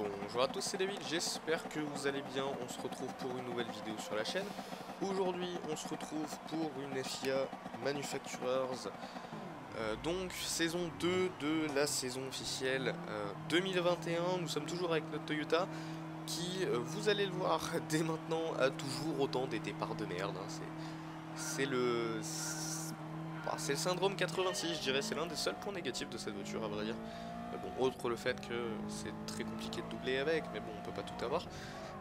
Bonjour à tous, c'est David, j'espère que vous allez bien, on se retrouve pour une nouvelle vidéo sur la chaîne. Aujourd'hui, on se retrouve pour une FIA Manufacturers, euh, donc saison 2 de la saison officielle 2021. Euh, nous sommes toujours avec notre Toyota, qui, euh, vous allez le voir dès maintenant, a toujours autant des départs de merde. Hein. C'est le... Bah, c'est le syndrome 86, je dirais, c'est l'un des seuls points négatifs de cette voiture, à vrai dire. Bon, autre le fait que c'est très compliqué de doubler avec, mais bon, on peut pas tout avoir.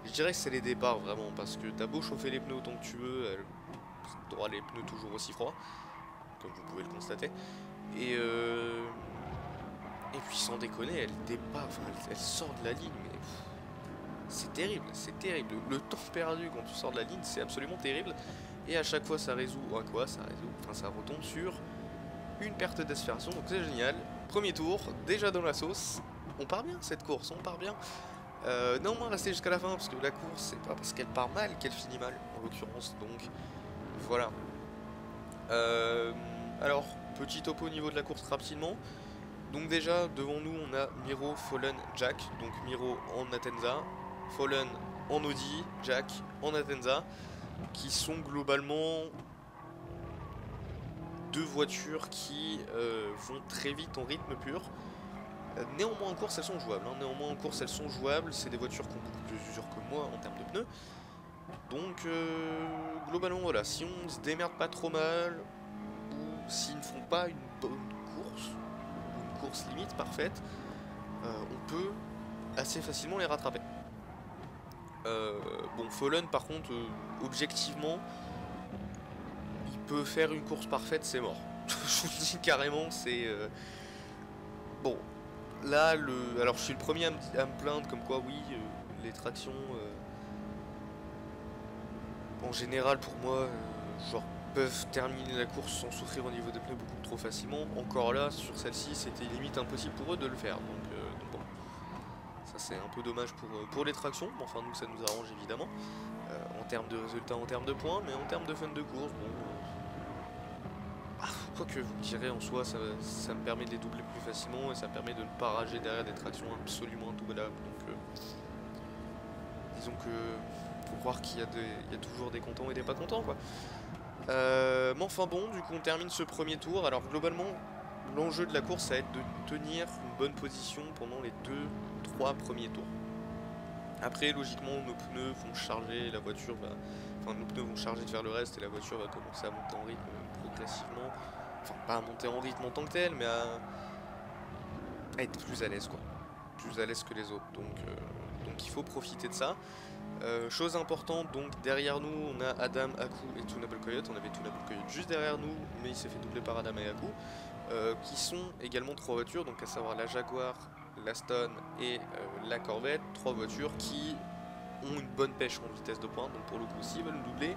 Je dirais que c'est les départs, vraiment, parce que t'as beau chauffer les pneus autant que tu veux, elle aura les pneus toujours aussi froids, comme vous pouvez le constater. Et euh... Puis sans déconner, elle enfin, elle, sort de la ligne, mais... C'est terrible, c'est terrible. Le temps perdu quand tu sors de la ligne, c'est absolument terrible. Et à chaque fois, ça résout à quoi? Ça résout, enfin, ça retombe sur une perte d'aspiration. Donc c'est génial. Premier tour, déjà dans la sauce. On part bien cette course, on part bien. Euh, néanmoins, rester jusqu'à la fin parce que la course, c'est pas parce qu'elle part mal qu'elle finit mal, en l'occurrence. Donc voilà. Euh, alors, petit topo au niveau de la course rapidement. Donc déjà, devant nous, on a Miro, Fallen, Jack. Donc Miro en Atenza, Fallen en Audi, Jack en Atenza qui sont globalement deux voitures qui euh, vont très vite en rythme pur. Euh, néanmoins en course elles sont jouables, hein. néanmoins en course elles sont jouables, c'est des voitures qui ont beaucoup plus d'usure que moi en termes de pneus. Donc euh, globalement voilà, si on se démerde pas trop mal, ou s'ils ne font pas une bonne course, une course limite parfaite, on peut assez facilement les rattraper. Bon, Fallen, par contre, objectivement, peut faire une course parfaite, c'est mort. je vous dis carrément, c'est... Euh, bon, là, le... alors je suis le premier à me, plaindre comme quoi, oui, les tractions... En général, pour moi, genre peuvent terminer la course sans souffrir au niveau des pneus beaucoup trop facilement. Encore là, sur celle-ci, c'était limite impossible pour eux de le faire. Donc, c'est un peu dommage pour, euh, pour les tractions, mais enfin nous ça nous arrange évidemment, euh, en termes de résultats, en termes de points, mais en termes de fun de course, bon... Euh, ah, quoi que vous me direz en soi, ça, me permet de les doubler plus facilement et ça permet de ne pas rager derrière des tractions absolument indoublables, donc... disons que... faut croire qu'il y, y, a toujours des contents et des pas contents quoi. mais enfin bon, du coup on termine ce premier tour, alors globalement l'enjeu de la course ça va être de tenir une bonne position pendant les deux premiers tours. Après, logiquement, nos pneus vont charger, la voiture va... Enfin, nos pneus vont charger de faire le reste et la voiture va commencer à monter en rythme progressivement. Enfin, pas à monter en rythme en tant que tel, mais à, être plus à l'aise, quoi. Plus à l'aise que les autres. Donc, euh, donc il faut profiter de ça. Euh, chose importante, donc derrière nous, on a Adam, Aku et Tunable Coyote. On avait Tunable Coyote juste derrière nous, mais il s'est fait doubler par Adam et Aku. Euh, qui sont également trois voitures, donc à savoir la Jaguar, la Stone et la Corvette, trois voitures qui ont une bonne pêche en vitesse de pointe, donc pour le coup s'ils veulent nous doubler,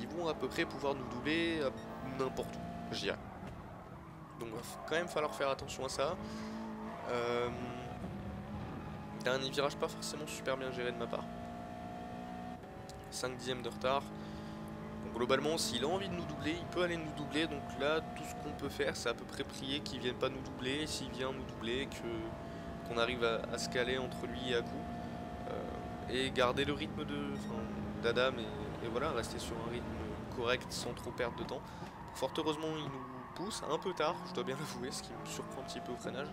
ils vont à peu près pouvoir nous doubler n'importe où, je dirais. Donc va quand même falloir faire attention à ça. Euh, dernier virage pas forcément super bien géré de ma part. 5 dixièmes de retard. Donc globalement, s'il a envie de nous doubler, il peut aller nous doubler. Donc là, tout ce qu'on peut faire, c'est à peu près prier qu'il vienne pas nous doubler. S'il vient nous doubler, qu'on arrive à, se caler entre lui et Aku. Euh, et garder le rythme d'Adam et, et, voilà, rester sur un rythme correct sans trop perdre de temps. Fort heureusement, il nous pousse un peu tard, je dois bien l'avouer, ce qui me surprend un petit peu au freinage.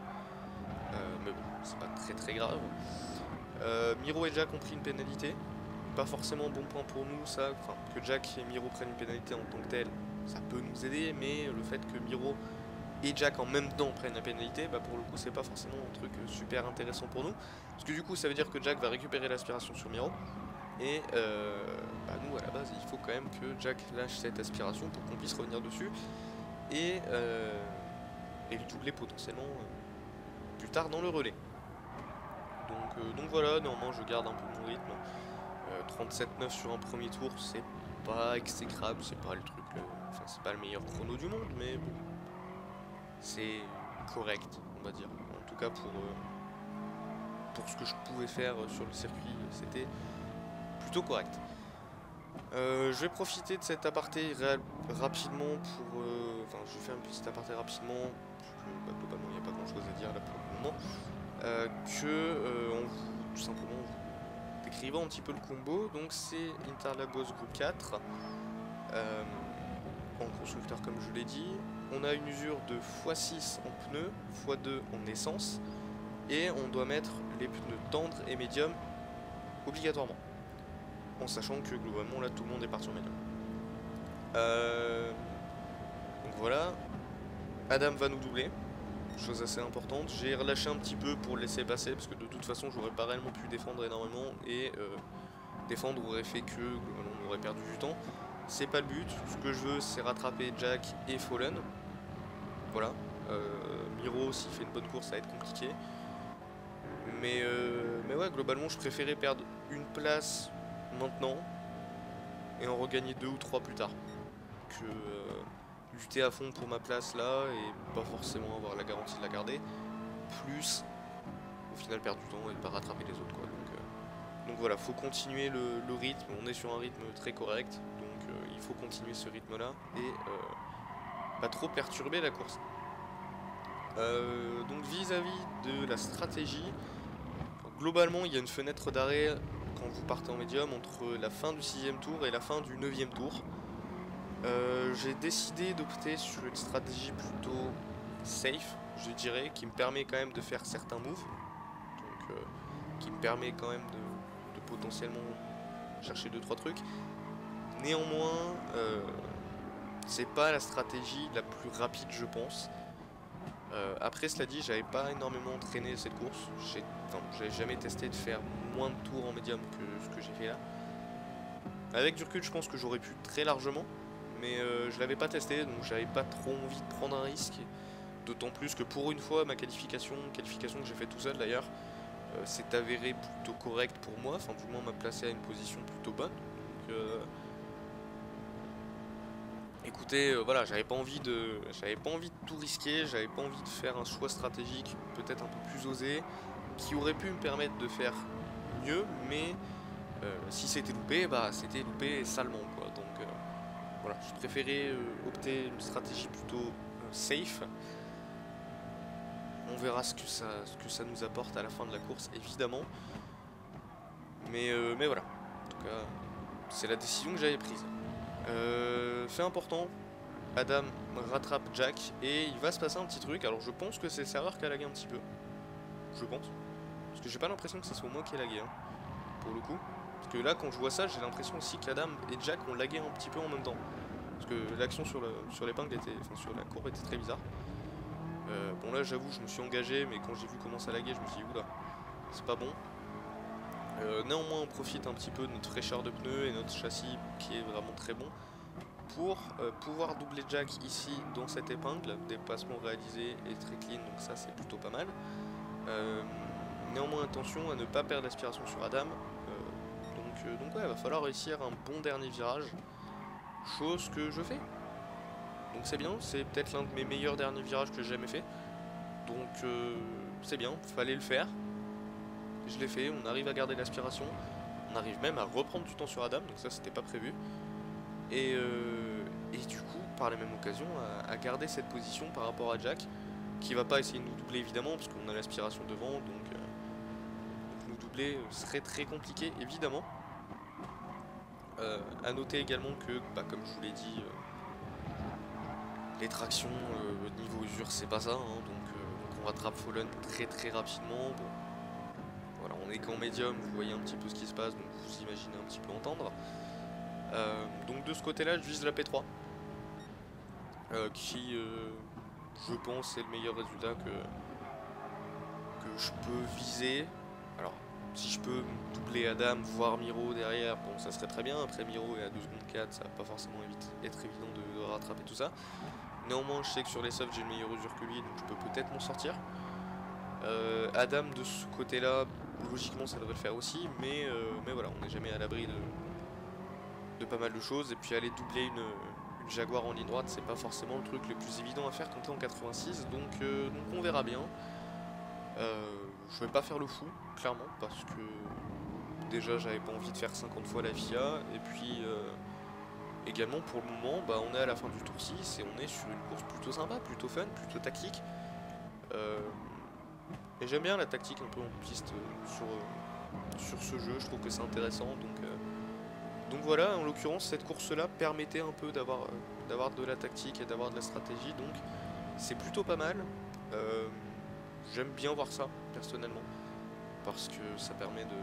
Euh, mais bon, c'est pas très très grave. Euh, Miro et Jack ont pris une pénalité pas forcément bon point pour nous, ça, enfin, que Jack et Miro prennent une pénalité en tant que tel, ça peut nous aider, mais le fait que Miro et Jack en même temps prennent la pénalité, bah pour le coup c'est pas forcément un truc super intéressant pour nous, parce que du coup ça veut dire que Jack va récupérer l'aspiration sur Miro, et euh, bah nous à la base il faut quand même que Jack lâche cette aspiration pour qu'on puisse revenir dessus, et, euh, et le doubler potentiellement euh, plus tard dans le relais. Donc, euh, donc voilà, néanmoins je garde un peu mon rythme. 37-9 euh, sur un premier tour, c'est pas exécrable, c'est pas le truc, enfin c'est pas le meilleur chrono du monde, mais bon, c'est correct, on va dire. En tout cas pour, pour ce que je pouvais faire sur le circuit, c'était plutôt correct. Euh, je vais profiter de cet aparté rapidement pour... enfin, je vais faire une petite aparté rapidement, parce bah, globalement, il n'y a pas grand chose à dire là pour le moment. euh, que en vous, tout simplement décrivant un petit peu le combo. Donc c'est Interlagos Group 4 en constructeur comme je l'ai dit. On a une usure de x6 en pneus, x2 en essence et on doit mettre les pneus tendres et médiums obligatoirement en sachant que globalement là tout le monde est parti en médium. Euh, donc voilà, Adam va nous doubler, chose assez importante. J'ai relâché un petit peu pour le laisser passer parce que de toute façon j'aurais pas réellement pu défendre énormément et euh, défendre aurait fait que on aurait perdu du temps. C'est pas le but, ce que je veux c'est rattraper Jack et Fallen. Voilà, euh, Miro s'il fait une bonne course ça va être compliqué. Mais, mais ouais globalement je préférais perdre une place maintenant. Et en regagner deux ou trois plus tard. Que euh, lutter à fond pour ma place là et pas forcément avoir la garantie de la garder. Plus au final perdre du temps et pas rattraper les autres quoi. Donc, euh, donc voilà faut continuer le, rythme. On est sur un rythme très correct. Donc euh, il faut continuer ce rythme là et pas trop perturber la course. Donc vis-à-vis -vis de la stratégie globalement il y a une fenêtre d'arrêt quand vous partez en médium entre la fin du sixième tour et la fin du neuvième tour. Euh, j'ai décidé d'opter sur une stratégie plutôt safe, je dirais, qui me permet quand même de faire certains moves, donc euh, qui me permet quand même de, potentiellement chercher 2-3 trucs. Néanmoins, euh, c'est pas la stratégie la plus rapide, je pense. Après cela dit, j'avais pas énormément entraîné cette course. J'ai jamais testé de faire moins de tours en médium que ce que j'ai fait là. Avec du recul, je pense que j'aurais pu très largement, mais euh, je l'avais pas testé, donc j'avais pas trop envie de prendre un risque. D'autant plus que pour une fois, ma qualification, qualification que j'ai fait tout seul d'ailleurs, euh, s'est avérée plutôt correcte pour moi, enfin du moins m'a placé à une position plutôt bonne. Donc, euh, écoutez, voilà, j'avais pas envie de, j'avais pas envie de tout risquer, j'avais pas envie de faire un choix stratégique peut-être un peu plus osé, qui aurait pu me permettre de faire mieux, mais euh, si c'était loupé, bah c'était loupé salement quoi. Donc euh, voilà, je préférais euh, opter une stratégie plutôt safe. On verra ce que, ça, ce que ça nous apporte à la fin de la course, évidemment. Mais, mais voilà, en tout cas, c'est la décision que j'avais prise. Fait important, Adam rattrape Jack et il va se passer un petit truc. Alors je pense que c'est le serveur qui a lagué un petit peu. Je pense. Parce que j'ai pas l'impression que ce soit moi qui ai lagué, hein, pour le coup. Parce que là, quand je vois ça, j'ai l'impression aussi qu'Adam et Jack ont lagué un petit peu en même temps. Parce que l'action sur l'épingle était, sur la courbe était très bizarre. Euh, bon là, j'avoue, je me suis engagé, mais quand j'ai vu comment ça laguait, je me suis dit, oula, c'est pas bon. Euh, néanmoins, on profite un petit peu de notre fraîcheur de pneus et notre châssis qui est vraiment très bon pour euh, pouvoir doubler Jack ici dans cette épingle. Dépassement réalisé et très clean, donc ça c'est plutôt pas mal. Néanmoins attention à ne pas perdre l'aspiration sur Adam. Euh, donc, euh, donc ouais, il va falloir réussir un bon dernier virage. Chose que je fais. Donc c'est bien, c'est peut-être l'un de mes meilleurs derniers virages que j'ai jamais fait. Donc euh, c'est bien, fallait le faire. Je l'ai fait, on arrive à garder l'aspiration. On arrive même à reprendre du temps sur Adam, donc ça c'était pas prévu. Et, et, du coup, par la même occasion, à, garder cette position par rapport à Jack, qui va pas essayer de nous doubler évidemment, parce qu'on a l'aspiration devant, donc doubler euh, serait très compliqué évidemment. Euh, à noter également que, bah, comme je vous l'ai dit, euh, les tractions niveau usure c'est pas ça, hein, donc, on rattrape Fallen très très rapidement. On qu'en médium, vous voyez un petit peu ce qui se passe, donc vous imaginez un petit peu entendre. donc de ce côté-là, je vise la P3, qui, je pense, est le meilleur résultat que, que je peux viser. Alors, si je peux doubler Adam, voire Miro derrière, bon ça serait très bien. Après Miro est à 2 secondes 4, ça va pas forcément être évident de, rattraper tout ça. Néanmoins je sais que sur les softs j'ai une meilleure usure que lui, donc je peux peut-être m'en sortir. Euh, Adam de ce côté là, logiquement ça devrait le faire aussi, mais, euh, mais voilà, on n'est jamais à l'abri de, pas mal de choses. Et puis aller doubler une, Jaguar en ligne droite, c'est pas forcément le truc le plus évident à faire quand t'es en 86, donc, euh, donc on verra bien. je vais pas faire le fou, clairement, parce que déjà j'avais pas envie de faire 50 fois la FIA, et puis euh, également pour le moment, bah, on est à la fin du tour 6 et on est sur une course plutôt sympa, plutôt fun, plutôt tactique. Euh, Et j'aime bien la tactique un peu en piste sur, sur ce jeu, je trouve que c'est intéressant. Donc, donc voilà, en l'occurrence, cette course-là permettait un peu d'avoir de la tactique et d'avoir de la stratégie, donc c'est plutôt pas mal. J'aime bien voir ça, personnellement, parce que ça permet de...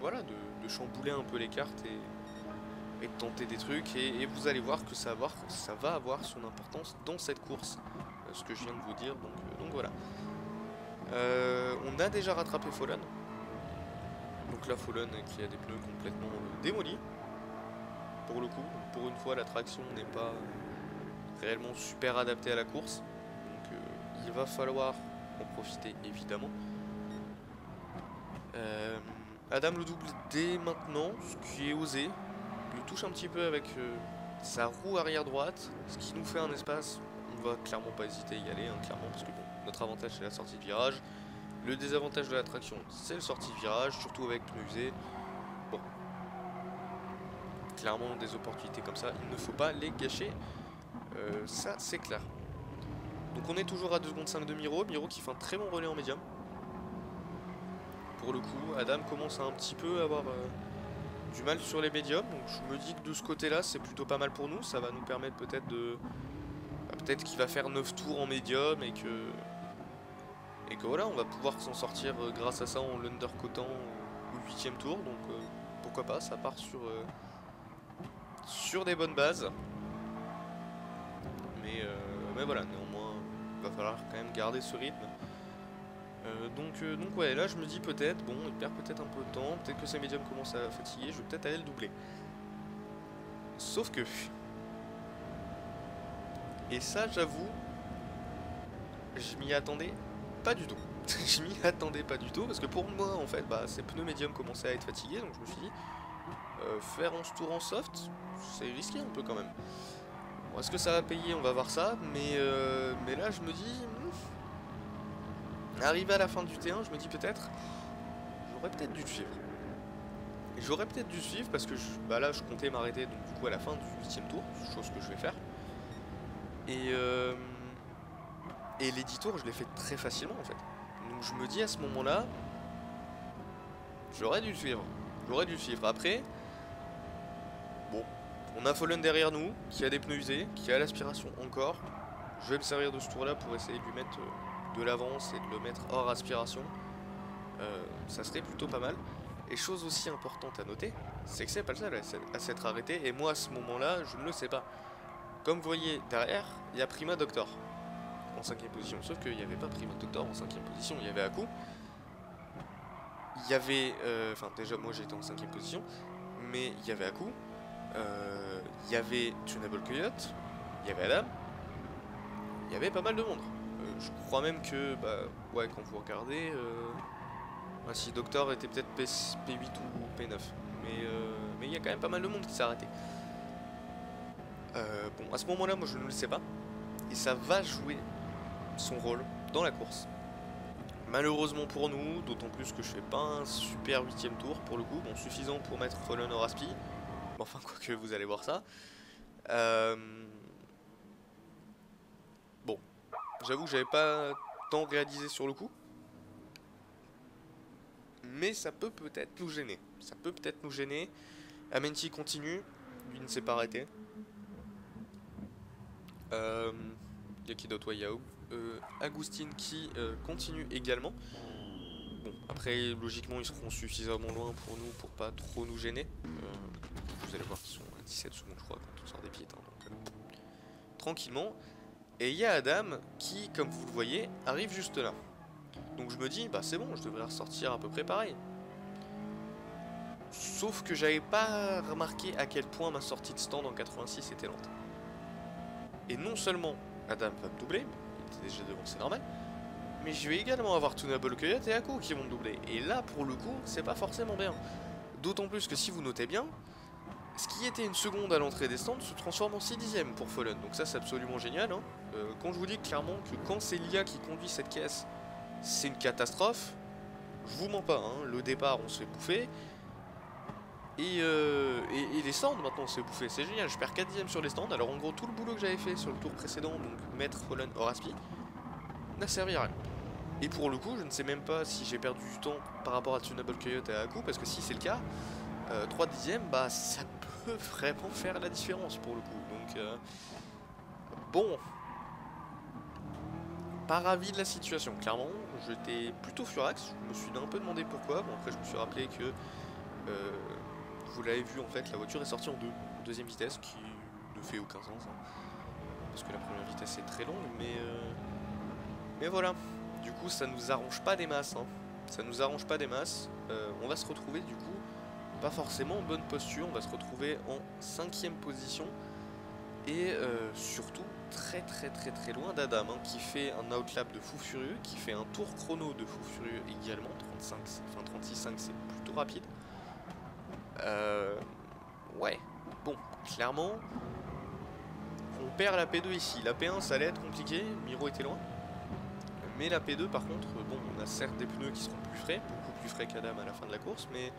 Voilà, de, chambouler un peu les cartes et, de tenter des trucs, et, vous allez voir que ça va, avoir, ça va avoir son importance dans cette course, euh, ce que je viens de vous dire, donc, euh, donc voilà. Euh, on a déjà rattrapé Fallen. Donc là, Fallen qui a des pneus complètement démolis. Pour le coup, pour une fois, la traction n'est pas réellement super adaptée à la course il va falloir en profiter évidemment. Euh, Adam le double dès maintenant, ce qui est osé. Il le touche un petit peu avec euh, sa roue arrière droite, ce qui nous fait un espace. On va clairement pas hésiter à y aller, hein, clairement, parce que bon, notre avantage c'est la sortie de virage. Le désavantage de la traction, c'est le sortie de virage, surtout avec pneus usés. Bon. Clairement, des opportunités comme ça, il ne faut pas les gâcher. Euh, ça, c'est clair. Donc on est toujours à 2 secondes 5 de Miro, Miro qui fait un très bon relais en médium. Pour le coup, Adam commence à un petit peu avoir euh, du mal sur les médiums, donc je me dis que de ce côté-là, c'est plutôt pas mal pour nous, ça va nous permettre peut-être de... Bah, peut-être qu'il va faire 9 tours en médium et que... Et que voilà, on va pouvoir s'en sortir euh, grâce à ça en l'undercotant au 8ème tour, donc euh, pourquoi pas, ça part sur... sur des bonnes bases. Mais, mais voilà, va falloir quand même garder ce rythme. Euh, donc, euh, donc ouais, là je me dis peut-être, bon, il perd peut-être un peu de temps, peut-être que ces médiums commencent à fatiguer, je vais peut-être aller le doubler. Sauf que... Et ça, j'avoue, je m'y attendais pas du tout. je m'y attendais pas du tout, parce que pour moi, en fait, bah, ces pneus médiums commençaient à être fatigués, donc je me suis dit, euh, faire 11 tours en soft, c'est risqué un peu quand même. Est-ce que ça va payer? On va voir ça. Mais, euh, mais là, je me dis... Hmm, arrivé à la fin du T1, je me dis peut-être... J'aurais peut-être dû suivre. J'aurais peut-être dû suivre parce que bah là, je comptais m'arrêter donc du coup à la fin du 8 tour. Chose que je vais faire. Et... Euh, et les 10 tours, je les fais très facilement en fait. Donc je me dis à ce moment-là... J'aurais dû suivre. J'aurais dû suivre. Après... Bon, on a Fallen derrière nous, qui a des pneus usés, qui a l'aspiration encore. Je vais me servir de ce tour là pour essayer de lui mettre euh, de l'avance et de le mettre hors aspiration. Euh, ça serait plutôt pas mal. Et chose aussi importante à noter, c'est que c'est pas le seul à s'être arrêté. Et moi à ce moment là, je ne le sais pas. Comme vous voyez derrière, il y a Prima Doctor cinquième position. Sauf qu'il n'y avait pas Prima Doctor en cinquième position, il y avait Aku. Il y avait... Euh, enfin déjà moi j'étais en cinquième position. Mais il y avait Aku. Il euh, y avait Tunable Coyote, il y avait Adam, il y avait pas mal de monde. Euh, je crois même que, bah, ouais, quand vous regardez, euh, bah, si Doctor était peut-être P 8 ou P9, mais il y a quand même pas mal de monde qui s'est arrêté. bon, à ce moment-là, moi je ne le sais pas, et ça va jouer son rôle dans la course. Malheureusement pour nous, d'autant plus que je fais pas un super huitième tour pour le coup, bon suffisant pour mettre Fallen au Raspi, Enfin, quoi que vous allez voir ça. Euh, bon, j'avoue que j'avais pas tant réalisé sur le coup. Mais ça peut peut-être nous gêner. Ça peut peut-être nous gêner. Amenti continue. Lui ne s'est pas arrêté. Euh, Yaki euh, Agustin qui euh, continue également. Bon, après, logiquement, ils seront suffisamment loin pour nous pour pas trop nous gêner. Euh, vous allez voir qu'ils sont à 17 secondes, je crois, quand on sort des pieds. Hein, euh, tranquillement. Et il y a Adam qui, comme vous le voyez, arrive juste là. Donc je me dis, bah c'est bon, je devrais ressortir à peu près pareil. Sauf que j'avais pas remarqué à quel point ma sortie de stand en 86 était lente. Et non seulement Adam va me doubler, il était déjà devant, c'est normal, mais je vais également avoir Tunable Coyote et Ako qui vont me doubler. Et là, pour le coup, c'est pas forcément bien. D'autant plus que si vous notez bien, ce qui était une seconde à l'entrée des stands se transforme en 6 dixièmes pour Fallen. Donc ça, c'est absolument génial. Hein. Euh, quand je vous dis clairement que quand c'est l'IA qui conduit cette caisse, c'est une catastrophe, je vous mens pas. Hein. Le départ, on se fait bouffer. Euh, et, les stands maintenant fait bouffer, c'est génial, je perds 4 dixièmes sur les stands, alors en gros tout le boulot que j'avais fait sur le tour précédent, donc mettre Fallen au Raspi, n'a servi à rien. Et pour le coup, je ne sais même pas si j'ai perdu du temps par rapport à Tunable Coyote et à Aku, parce que si c'est le cas, 3 dixièmes, bah ça peut vraiment faire la différence pour le coup. Donc, bon, pas ravi de la situation, clairement. J'étais plutôt furax, je me suis un peu demandé pourquoi. Bon, après, je me suis rappelé que, euh, vous l'avez vu, en fait, la voiture est sortie en deux, deuxième vitesse, qui ne fait aucun sens. Hein. parce que la première vitesse est très longue, mais... Euh, mais voilà. Du coup, ça nous arrange pas des masses. Hein. Ça nous arrange pas des masses. Euh, on va se retrouver, du coup, pas forcément en bonne posture. On va se retrouver en cinquième position. Et surtout, très très très très loin d'Adam, hein, qui fait un outlap de fou furieux, qui fait un tour chrono de fou furieux également, 35, enfin 36,5 c'est plutôt rapide. Euh, ouais, bon, clairement, on perd la P2 ici. La P1 ça allait être compliqué, Miro était loin. Mais la P2 par contre, bon, on a certes des pneus qui seront plus frais, beaucoup plus frais qu'Adam à la fin de la course, mais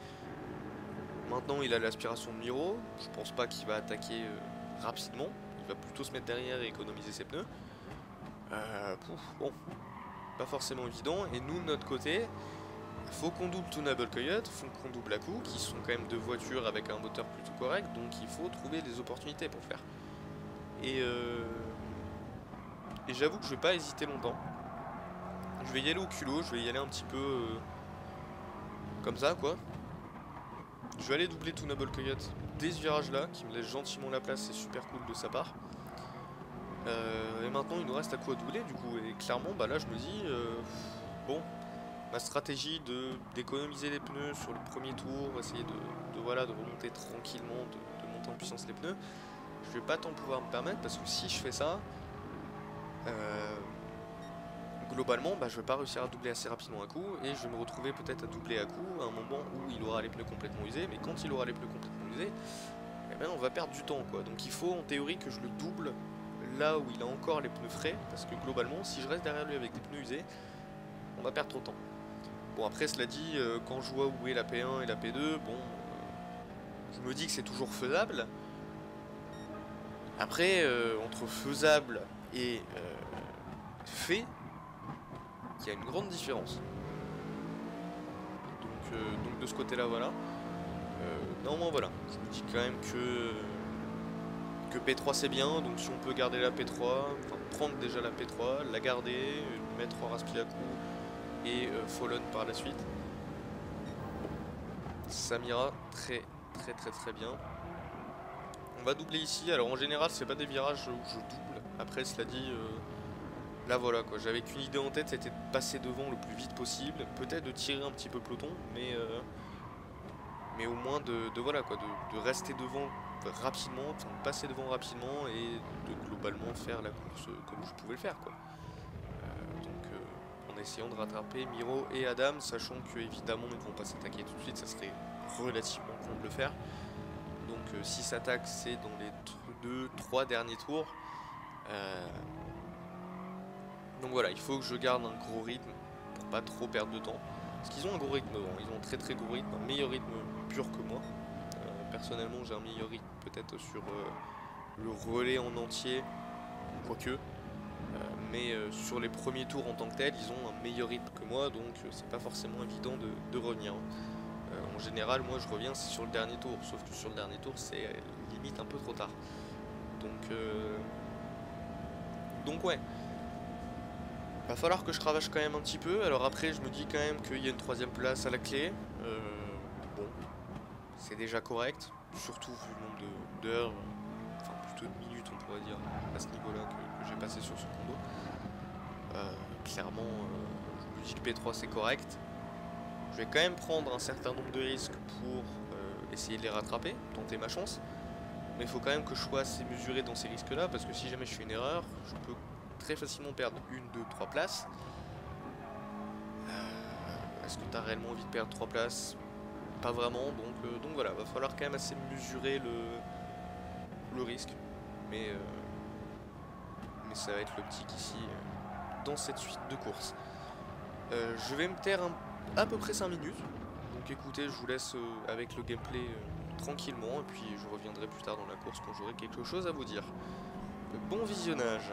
maintenant il a l'aspiration de Miro, je pense pas qu'il va attaquer euh, rapidement va plutôt se mettre derrière et économiser ses pneus. Euh, bon, pas forcément évident. Et nous, de notre côté, faut qu'on double Tunable Coyote, faut qu'on double à coup, qui sont quand même deux voitures avec un moteur plutôt correct, donc il faut trouver des opportunités pour faire. Et, euh, et j'avoue que je vais pas hésiter longtemps. Je vais y aller au culot, je vais y aller un petit peu euh, comme ça, quoi. Je vais aller doubler Tunable Coyote dès ce virage là qui me laisse gentiment la place, c'est super cool de sa part. Euh, et maintenant il nous reste à quoi doubler du coup et clairement bah là je me dis bon ma stratégie de d'économiser les pneus sur le premier tour, essayer de, de remonter tranquillement, de, monter en puissance les pneus, je vais pas tant pouvoir me permettre parce que si je fais ça euh, globalement, bah, je vais pas réussir à doubler assez rapidement un coup et je vais me retrouver peut-être à doubler à coup à un moment où il aura les pneus complètement usés. Mais quand il aura les pneus complètement usés, eh ben, on va perdre du temps. quoi. Donc il faut en théorie que je le double là où il a encore les pneus frais parce que globalement, si je reste derrière lui avec des pneus usés, on va perdre trop de temps. Bon après cela dit, euh, quand je vois où est la P1 et la P2, bon, euh, je me dis que c'est toujours faisable. Après, euh, entre faisable et fait, il y a une grande différence. Donc, de ce côté-là, voilà. Normalement, voilà. Je me dis quand même que, que P3 c'est bien, donc si on peut garder la P3, enfin prendre déjà la P3, la garder, mettre en Raspilaku et euh, Fallon par la suite. Ça m'ira très très très très bien. On va doubler ici, alors en général c'est pas des virages où je double, après cela dit... Euh, Là voilà quoi, j'avais qu'une idée en tête, c'était de passer devant le plus vite possible, peut-être de tirer un petit peu peloton, mais euh, mais au moins de, voilà quoi, de, rester devant rapidement, de passer devant rapidement et de globalement faire la course comme je pouvais le faire quoi. Euh, euh, en essayant de rattraper Miro et Adam, sachant que évidemment ils ne vont pas s'attaquer tout de suite, ça serait relativement con de le faire. Donc si s'attaque c'est dans les 2-3 derniers tours. Donc voilà, il faut que je garde un gros rythme pour pas trop perdre de temps. Parce qu'ils ont un gros rythme, ils ont un très très gros rythme, un meilleur rythme pur que moi. Euh, personnellement, j'ai un meilleur rythme peut-être sur euh, le relais en entier, quoique. Euh, mais sur les premiers tours en tant que tel, ils ont un meilleur rythme que moi, donc c'est pas forcément évident de, revenir. en général, moi je reviens sur le dernier tour, sauf que sur le dernier tour, c'est limite un peu trop tard. Donc, donc ouais. Va falloir que je cravache quand même un petit peu. Alors après, je me dis quand même qu'il y a une troisième place à la clé. Euh, bon, c'est déjà correct. Surtout vu le nombre d'heures, enfin plutôt de minutes on pourrait dire, à ce niveau-là que, j'ai passé sur ce combo. Euh, clairement, euh, je me dis que P3 c'est correct. Je vais quand même prendre un certain nombre de risques pour essayer de les rattraper, tenter ma chance. Mais il faut quand même que je sois assez mesuré dans ces risques-là, parce que si jamais je fais une erreur, je peux très facilement perdre une, deux, trois places. Euh, est-ce que tu as réellement envie de perdre trois places? Pas vraiment, donc, euh, donc voilà, va falloir quand même assez mesurer le, le risque. Mais, euh, mais ça va être l'optique ici dans cette suite de courses. je vais me taire à peu près 5 minutes. Donc écoutez, je vous laisse avec le gameplay tranquillement et puis je reviendrai plus tard dans la course quand j'aurai quelque chose à vous dire. Bon visionnage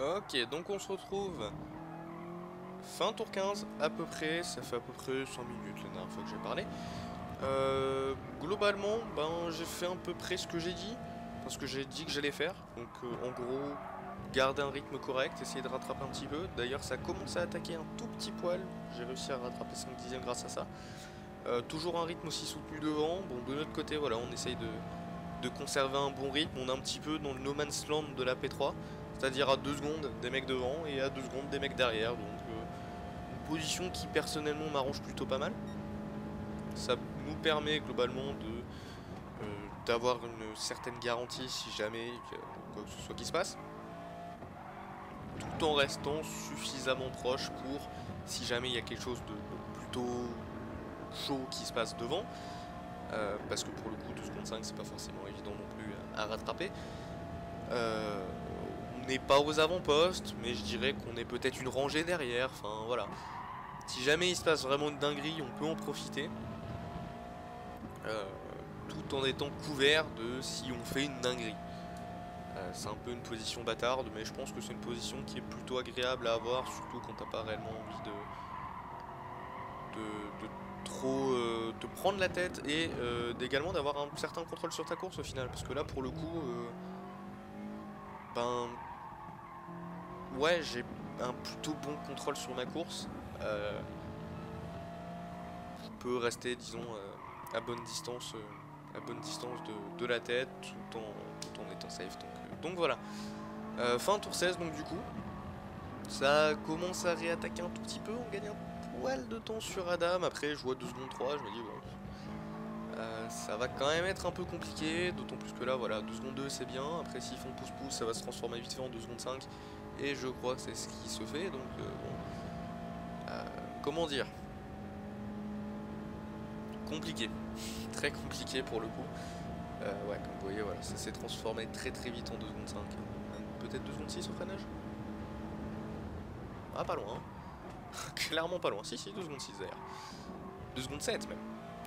Ok, donc on se retrouve fin tour 15 à peu près, ça fait à peu près 100 minutes la dernière fois que j'ai parlé. Euh, globalement, ben, j'ai fait à peu près ce que j'ai dit, parce que j'ai dit que j'allais faire. Donc euh, en gros, garder un rythme correct, essayer de rattraper un petit peu. D'ailleurs, ça commence à attaquer un tout petit poil, j'ai réussi à rattraper 5 dixièmes grâce à ça. Euh, toujours un rythme aussi soutenu devant. Bon, de notre côté, voilà, on essaye de, de conserver un bon rythme. On est un petit peu dans le no man's land de la P3, c'est-à-dire à 2 secondes des mecs devant et à 2 secondes des mecs derrière. Donc euh, une position qui personnellement m'arrange plutôt pas mal. Ça nous permet globalement euh, d'avoir une certaine garantie si jamais quoi que ce soit qui se passe. Tout en restant suffisamment proche pour si jamais il y a quelque chose de plutôt chaud qui se passe devant. Euh, parce que pour le coup 2 secondes 5 c'est pas forcément évident non plus à, rattraper. Euh, n'est pas aux avant-postes, mais je dirais qu'on est peut-être une rangée derrière, enfin voilà. Si jamais il se passe vraiment une dinguerie, on peut en profiter. Euh, tout en étant couvert de si on fait une dinguerie. c'est un peu une position bâtarde, mais je pense que c'est une position qui est plutôt agréable à avoir, surtout quand t'as pas réellement envie de, de, trop euh, te prendre la tête et euh, également d'avoir un certain contrôle sur ta course au final. Parce que là, pour le coup, euh, ben, ouais, j'ai un plutôt bon contrôle sur ma course. je peux rester, disons, à bonne distance, à bonne distance de, la tête tout en, tout en étant safe. Donc, donc voilà. fin tour 16, donc du coup, ça commence à réattaquer un tout petit peu, on gagne un de temps sur Adam. Après, je vois 2 secondes 3, je me dis, bon, euh, ça va quand même être un peu compliqué. D'autant plus que là, voilà, 2 secondes 2, c'est bien. Après, s'ils font pouce-pouce, ça va se transformer vite fait en 2 secondes 5. Et je crois que c'est ce qui se fait. Donc, euh, bon, euh, comment dire? Compliqué. très compliqué pour le coup. ouais, comme vous voyez, voilà, ça s'est transformé très très vite en 2 secondes 5. Peut-être 2 secondes 6 au freinage? Ah, pas loin. Hein. Clairement pas loin. Si, si, 2 secondes 6 d'ailleurs. 2 secondes 7 même.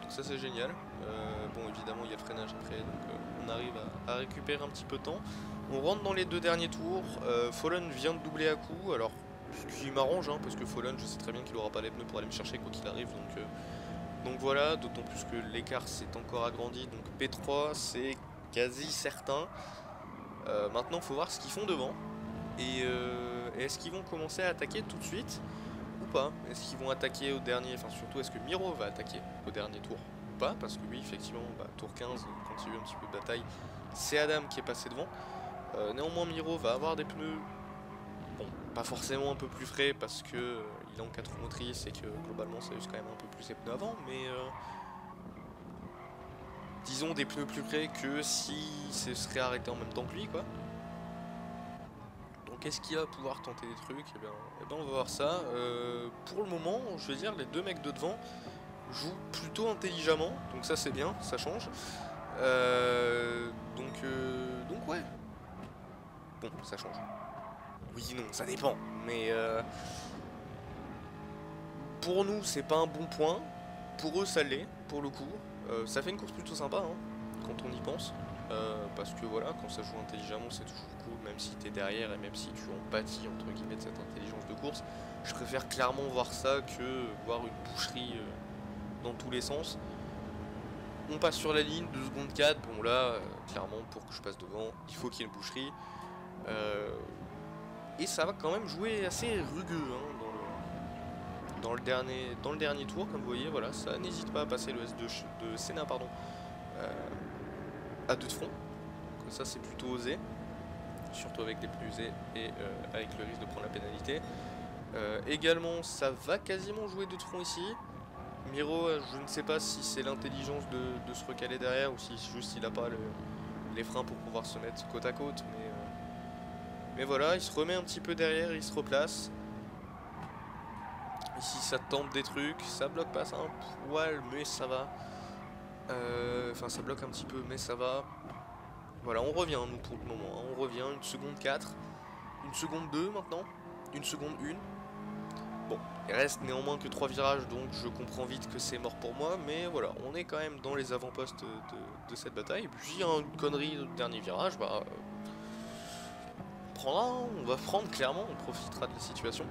Donc ça c'est génial. Euh, bon évidemment il y a le freinage après donc euh, on arrive à, récupérer un petit peu de temps. On rentre dans les deux derniers tours. Euh, Fallen vient de doubler à coup. Alors ce qui m'arrange hein, parce que Fallen je sais très bien qu'il aura pas les pneus pour aller me chercher quoi qu'il arrive. Donc, donc voilà, d'autant plus que l'écart s'est encore agrandi. Donc P3 c'est quasi certain. maintenant il faut voir ce qu'ils font devant. Et est-ce qu'ils vont commencer à attaquer tout de suite est-ce qu'ils vont attaquer au dernier Enfin surtout est-ce que Miro va attaquer au dernier tour ou pas? Parce que oui effectivement bah, tour 15 quand il y a eu un petit peu de bataille c'est Adam qui est passé devant. Euh, néanmoins Miro va avoir des pneus bon pas forcément un peu plus frais parce que euh, il est en 4 roues motrices et que globalement ça use quand même un peu plus ses pneus avant mais euh, disons des pneus plus frais que si ce serait arrêté en même temps que lui quoi. Qu'est-ce qu'il va pouvoir tenter des trucs? Eh bien, eh bien, on va voir ça. Euh, pour le moment, je veux dire, les deux mecs de devant jouent plutôt intelligemment. Donc ça c'est bien, ça change. Donc, donc ouais. Ça change. Oui, non, ça dépend. Mais pour nous, c'est pas un bon point. Pour eux, ça l'est, pour le coup. ça fait une course plutôt sympa, hein, quand on y pense. parce que voilà, quand ça joue intelligemment, c'est toujours même si tu es derrière et même si tu en pâtis entre guillemets de cette intelligence de course. Je préfère clairement voir ça que voir une boucherie euh, dans tous les sens. On passe sur la ligne, 2 secondes 4, bon là, euh, clairement pour que je passe devant, il faut qu'il y ait une boucherie. Euh, et ça va quand même jouer assez rugueux hein, dans, le, dernier, dans le dernier tour, comme vous voyez, voilà, ça n'hésite pas à passer le S de, de Senna pardon, à deux de front. Donc ça c'est plutôt osé surtout avec les plus usés et euh, avec le risque de prendre la pénalité. Euh, également, ça va quasiment jouer de front ici. Miro, euh, je ne sais pas si c'est l'intelligence de, se recaler derrière ou si juste il n'a pas les freins pour pouvoir se mettre côte à côte. Mais, mais voilà, il se remet un petit peu derrière, il se replace. Ici ça tente des trucs, ça bloque pas ça un poil mais ça va. Enfin ça bloque un petit peu mais ça va. Voilà, on revient, nous, pour le moment. Hein. On revient, une seconde 4, une seconde 2 maintenant, une seconde 1. Bon, il reste néanmoins que 3 virages, donc je comprends vite que c'est mort pour moi. Mais voilà, on est quand même dans les avant-postes de, cette bataille. Puis, une connerie de dernier virage, bah... hein. on va prendre clairement, on profitera de la situation.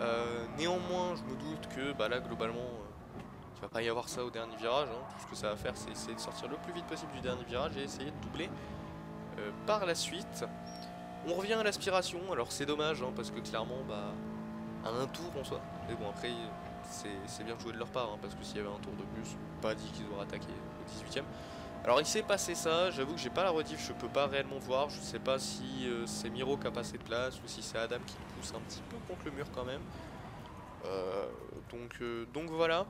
Euh, néanmoins, je me doute que bah là, globalement, euh, il va pas y avoir ça au dernier virage. Hein. Tout ce que ça va faire, c'est essayer de sortir le plus vite possible du dernier virage et essayer de doubler euh, par la suite. On revient à l'aspiration, alors c'est dommage, hein, parce que clairement, bah, à un tour en soi. Mais bon, après, c'est bien joué de leur part, parce que s'il y avait un tour de plus, pas dit qu'ils auraient attaqué au 18ème. Alors il s'est passé ça, j'avoue que j'ai pas la rediff, je peux pas réellement voir, je sais pas si euh, c'est Miro qui a passé de place ou si c'est Adam qui pousse un petit peu contre le mur quand même. Euh, donc, euh, donc voilà.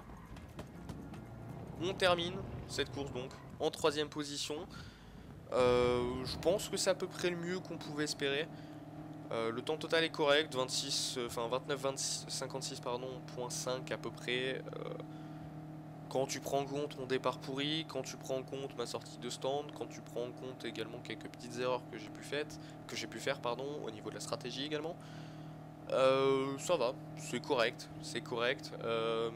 On termine cette course donc en troisième position. je pense que c'est à peu près le mieux qu'on pouvait espérer. le temps total est correct, 26, enfin 29, 26, 56 pardon, .5 à peu près. Quand tu prends en compte mon départ pourri, quand tu prends en compte ma sortie de stand, quand tu prends en compte également quelques petites erreurs que j'ai pu, que pu faire pardon, au niveau de la stratégie également, euh, ça va, c'est correct, c'est correct. Euh,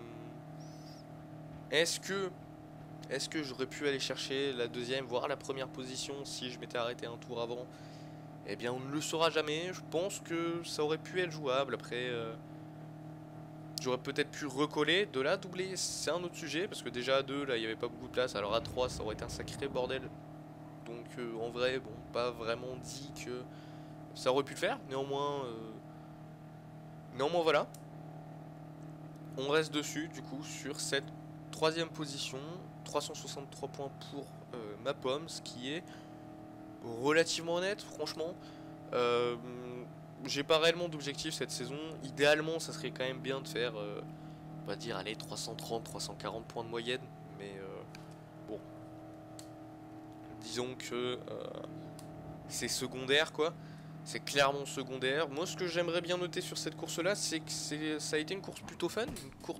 est-ce que, est que j'aurais pu aller chercher la deuxième, voire la première position si je m'étais arrêté un tour avant? Eh bien on ne le saura jamais, je pense que ça aurait pu être jouable. Après... Euh, J'aurais peut-être pu recoller. De là, doubler, c'est un autre sujet. Parce que déjà à 2, là, il n'y avait pas beaucoup de place. Alors à 3, ça aurait été un sacré bordel. Donc euh, en vrai, bon, pas vraiment dit que ça aurait pu le faire. Néanmoins, euh, néanmoins voilà. On reste dessus, du coup, sur cette troisième position. 363 points pour euh, ma pomme, ce qui est relativement honnête, franchement j'ai pas réellement d'objectif cette saison. Idéalement, ça serait quand même bien de faire, euh, on va dire, allez, 330, 340 points de moyenne. Mais euh, bon, disons que euh, c'est secondaire, quoi. C'est clairement secondaire. Moi, ce que j'aimerais bien noter sur cette course-là, c'est que ça a été une course plutôt fun, une course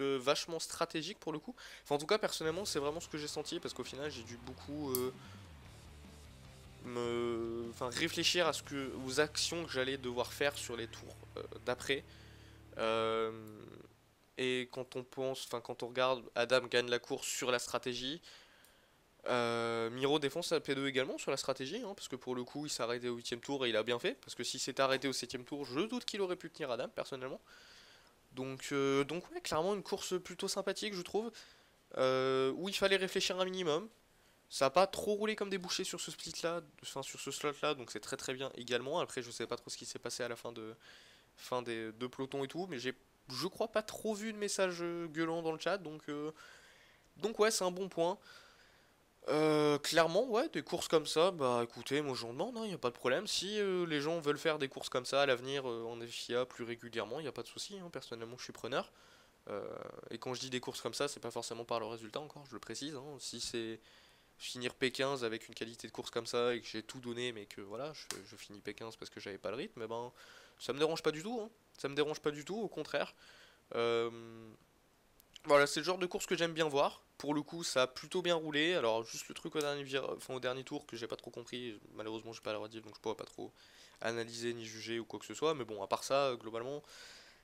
vachement stratégique pour le coup. Enfin, en tout cas, personnellement, c'est vraiment ce que j'ai senti parce qu'au final, j'ai dû beaucoup me, enfin, réfléchir à ce que, aux actions que j'allais devoir faire sur les tours euh, d'après. Euh, et quand on pense, enfin quand on regarde, Adam gagne la course sur la stratégie. Euh, Miro défonce sa P2 également sur la stratégie, hein, parce que pour le coup il s'est arrêté au 8ème tour et il a bien fait, parce que s'il s'était arrêté au 7ème tour, je doute qu'il aurait pu tenir Adam personnellement. Donc, donc ouais, clairement une course plutôt sympathique je trouve, où il fallait réfléchir un minimum, ça n'a pas trop roulé comme des bouchées sur ce split là, enfin sur ce slot là, donc c'est très très bien également. Après je sais pas trop ce qui s'est passé à la fin de fin des deux pelotons et tout, mais j'ai je crois pas trop vu de messages gueulants dans le chat, donc euh, donc ouais c'est un bon point. Euh, clairement ouais des courses comme ça, bah écoutez moi j'en demande, il hein, n'y a pas de problème. Si euh, les gens veulent faire des courses comme ça à l'avenir en FIA plus régulièrement, il n'y a pas de souci. Hein, personnellement je suis preneur. et quand je dis des courses comme ça, c'est pas forcément par le résultat encore, je le précise. Hein. si c'est finir P15 avec une qualité de course comme ça et que j'ai tout donné mais que voilà je, finis P15 parce que j'avais pas le rythme, eh ben ça me dérange pas du tout, hein. ça me dérange pas du tout, au contraire. Euh, voilà, c'est le genre de course que j'aime bien voir. Pour le coup, ça a plutôt bien roulé. Alors juste le truc au dernier, enfin, au dernier tour que j'ai pas trop compris, malheureusement j'ai pas la rediff donc je pourrais pas trop analyser ni juger ou quoi que ce soit. Mais bon, à part ça, globalement,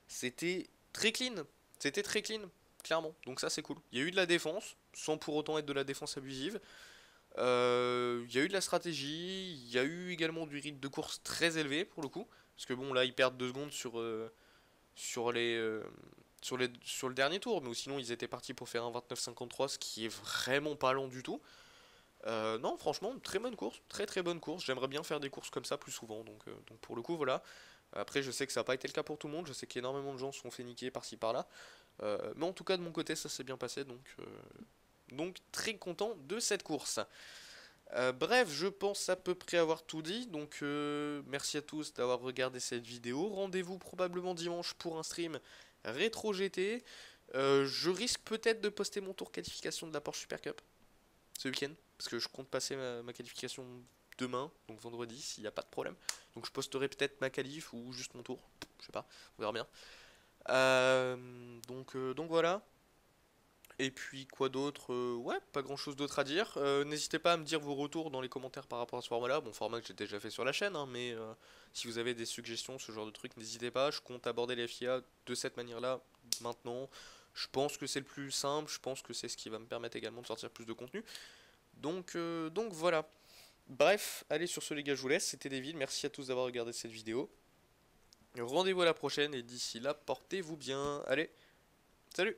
c'était très clean. C'était très clean clairement. Donc ça c'est cool. Il y a eu de la défense, sans pour autant être de la défense abusive. Euh, il y a eu de la stratégie, il y a eu également du rythme de course très élevé pour le coup. Parce que bon là ils perdent 2 secondes sur, euh, sur, les, euh, sur, les, sur le dernier tour. Mais sinon ils étaient partis pour faire un 29-53, ce qui est vraiment pas long du tout. non franchement très bonne course, très très bonne course. J'aimerais bien faire des courses comme ça plus souvent. Donc, donc pour le coup voilà. Après je sais que ça n'a pas été le cas pour tout le monde. Je sais qu'énormément de gens se sont fait niquer par-ci par-là. Euh, mais en tout cas de mon côté ça s'est bien passé donc, euh, donc très content de cette course. Euh, bref, je pense à peu près avoir tout dit, donc merci à tous d'avoir regardé cette vidéo. Rendez-vous probablement dimanche pour un stream rétro GT. je risque peut-être de poster mon tour qualification de la Porsche Super Cup ce week-end, parce que je compte passer ma, qualification demain, donc vendredi, s'il n'y a pas de problème. Donc je posterai peut-être ma qualif ou juste mon tour, je sais pas, on verra bien. Euh, donc, euh, donc voilà. Et puis quoi d'autre euh, Ouais, pas grand chose d'autre à dire. N'hésitez pas à me dire vos retours dans les commentaires par rapport à ce format-là. Bon, format que j'ai déjà fait sur la chaîne, hein, mais si vous avez des suggestions, ce genre de trucs, n'hésitez pas. Je compte aborder les FIA de cette manière-là maintenant. Je pense que c'est le plus simple, je pense que c'est ce qui va me permettre également de sortir plus de contenu. Donc, donc voilà. Bref, allez sur ce les gars, je vous laisse. C'était David, merci à tous d'avoir regardé cette vidéo. Rendez-vous à la prochaine et d'ici là, portez-vous bien. Allez, salut